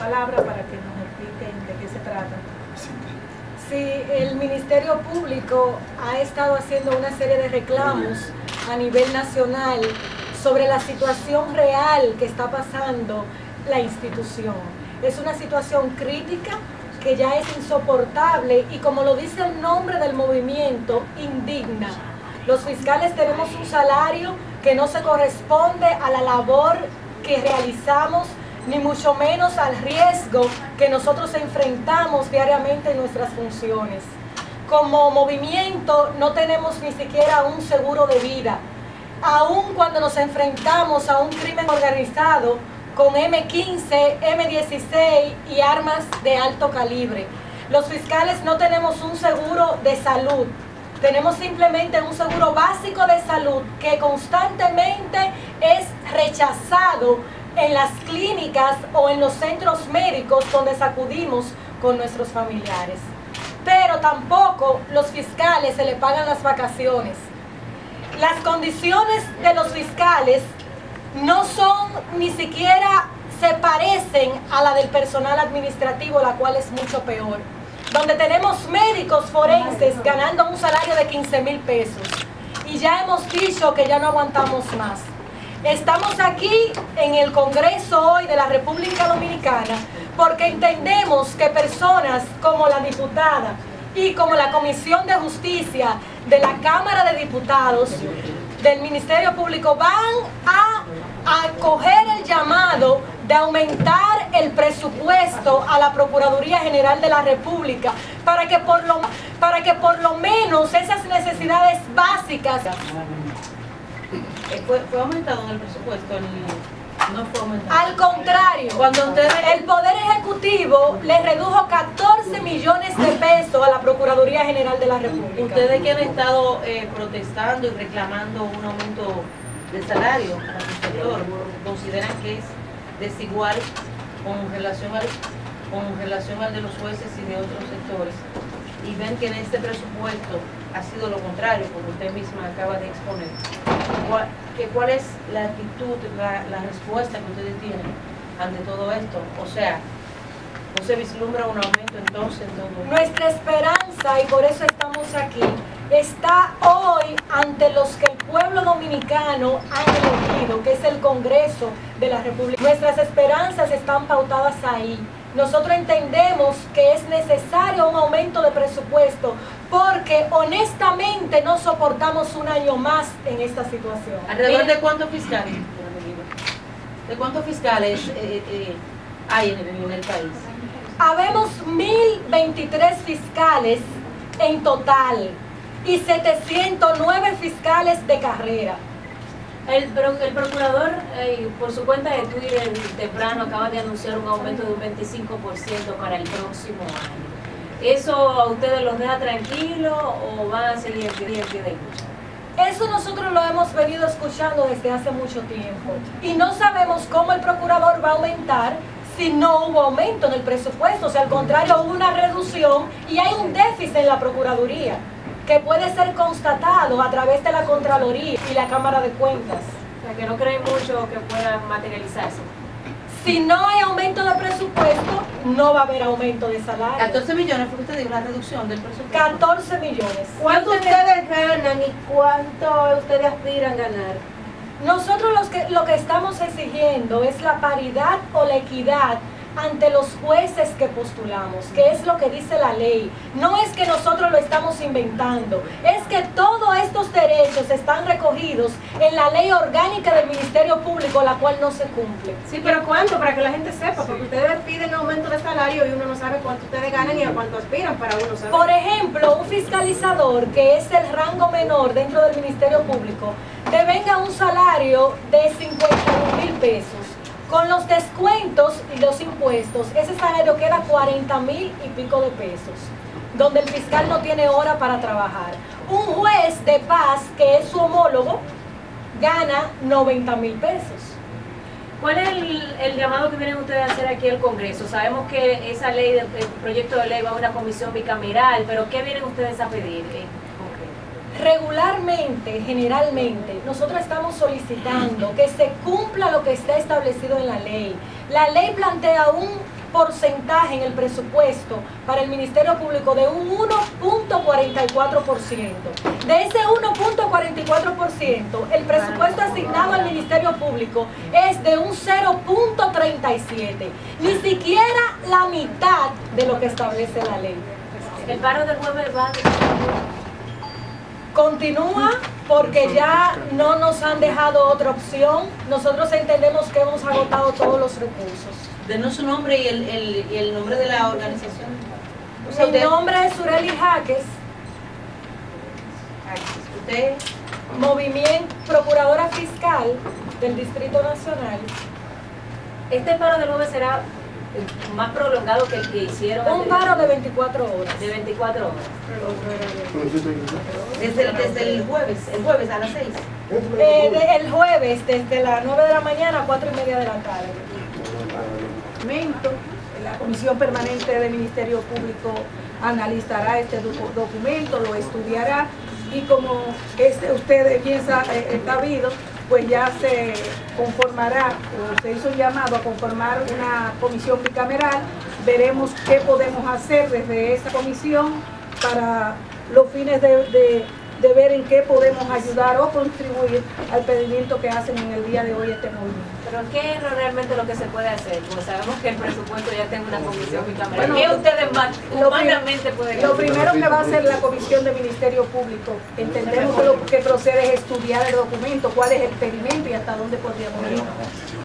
palabra para que nos expliquen de qué se trata. Sí, el Ministerio Público ha estado haciendo una serie de reclamos a nivel nacional sobre la situación real que está pasando la institución. Es una situación crítica que ya es insoportable y como lo dice el nombre del movimiento, indigna. Los fiscales tenemos un salario que no se corresponde a la labor que realizamos, ni mucho menos al riesgo que nosotros enfrentamos diariamente en nuestras funciones. Como movimiento no tenemos ni siquiera un seguro de vida. Aun cuando nos enfrentamos a un crimen organizado, con M15, M16 y armas de alto calibre. Los fiscales no tenemos un seguro de salud, tenemos simplemente un seguro básico de salud que constantemente es rechazado en las clínicas o en los centros médicos donde sacudimos con nuestros familiares. Pero tampoco los fiscales se le pagan las vacaciones. Las condiciones de los fiscales no son ni siquiera se parecen a la del personal administrativo, la cual es mucho peor. Donde tenemos médicos forenses ganando un salario de 15 mil pesos. Y ya hemos dicho que ya no aguantamos más. Estamos aquí en el Congreso hoy de la República Dominicana porque entendemos que personas como la diputada y como la Comisión de Justicia de la Cámara de Diputados del Ministerio Público van a acoger el llamado de aumentar el presupuesto a la Procuraduría General de la República para que por lo, para que por lo menos esas necesidades básicas... Eh, ¿Fue, aumentado en el presupuesto? no fue aumentado. Al contrario, cuando ustedes, el Poder Ejecutivo le redujo 14 millones de pesos a la Procuraduría General de la República. Ustedes que han estado eh, protestando y reclamando un aumento de salario para el sector, consideran que es desigual con relación al con relación al de los jueces y de otros sectores y ven que en este presupuesto ha sido lo contrario, como usted misma acaba de exponer. ¿Cuál, que, cuál es la actitud, la, la, respuesta que ustedes tienen ante todo esto? O sea, ¿no se vislumbra un aumento entonces en todo Nuestra esperanza, y por eso estamos aquí, está hoy ante los que el pueblo dominicano ha elegido, que es el Congreso de la República. Nuestras esperanzas están pautadas ahí. Nosotros entendemos que es necesario un aumento de presupuesto porque honestamente no soportamos un año más en esta situación. ¿Alrededor de cuántos fiscales? ¿De cuántos fiscales eh, eh, hay en el, en el país? Habemos 1.023 fiscales en total y 709 fiscales de carrera. El, el procurador, eh, por su cuenta de Twitter temprano, acaba de anunciar un aumento de un 25% para el próximo año. ¿Eso a ustedes los deja tranquilos o van a seguir el pie de lucha? Eso nosotros lo hemos venido escuchando desde hace mucho tiempo y no sabemos cómo el procurador va a aumentar si no hubo aumento en el presupuesto, o sea, al contrario, hubo una reducción y hay un déficit en la Procuraduría que puede ser constatado a través de la Contraloría y la Cámara de Cuentas. O sea, que no creen mucho que pueda materializarse. Si no hay aumento de presupuesto, no va a haber aumento de salario. 14 millones fue usted dijo la reducción del presupuesto. 14 millones. ¿Cuánto ustedes ganan y cuánto ustedes aspiran a ganar? Nosotros los que, lo que estamos exigiendo es la paridad o la equidad ante los jueces que postulamos, que es lo que dice la ley. No es que nosotros lo estamos inventando, es que todos estos derechos están recogidos en la ley orgánica del Ministerio Público, la cual no se cumple. Sí, pero ¿cuánto? Para que la gente sepa, porque ustedes piden aumento de salario y uno no sabe cuánto ustedes ganan y a cuánto aspiran para uno saber. Por ejemplo, un fiscalizador, que es el rango menor dentro del Ministerio Público, devenga un salario de 50 mil pesos con los descuentos y los impuestos, ese salario queda 40 mil y pico de pesos, donde el fiscal no tiene hora para trabajar. Un juez de paz, que es su homólogo, gana 90 mil pesos. ¿Cuál es el, llamado que vienen ustedes a hacer aquí al Congreso? Sabemos que esa ley, el proyecto de ley va a una comisión bicameral, pero ¿qué vienen ustedes a pedir? Regularmente, generalmente, nosotros estamos solicitando que se cumpla lo que está establecido en la ley. La ley plantea un porcentaje en el presupuesto para el Ministerio Público de un 1.44%. De ese 1.44%, el presupuesto asignado al Ministerio Público es de un 0.37, ni siquiera la mitad de lo que establece la ley. El paro del jueves va Continúa porque ya no nos han dejado otra opción. Nosotros entendemos que hemos agotado todos los recursos. Denos su nombre y el, el, y el nombre de la organización. Mi nombre es Sureli Jaques. ¿Usted? Movimiento Procuradora Fiscal del Distrito Nacional. Este paro del jueves será más prolongado que el que hicieron. Un paro de 24 horas. De 24 horas. Desde el, desde el jueves, el jueves a las 6. Eh, el jueves, desde las 9 de la mañana a 4 y media de la tarde. La Comisión Permanente del Ministerio Público analizará este documento, lo estudiará y como este, usted bien eh, está sabido, pues ya se conformará, o se hizo un llamado a conformar una comisión bicameral. Veremos qué podemos hacer desde esa comisión para los fines de de ver en qué podemos ayudar o contribuir al pedimiento que hacen en el día de hoy este movimiento. Pero ¿qué es realmente lo que se puede hacer? Como sabemos que el presupuesto ya tiene una comisión bicameral. ¿Qué ustedes más humanamente pueden hacer? Lo primero que va a hacer la Comisión de Ministerio Público, entendemos que lo que procede es estudiar el documento, cuál es el pedimento y hasta dónde podríamos ir.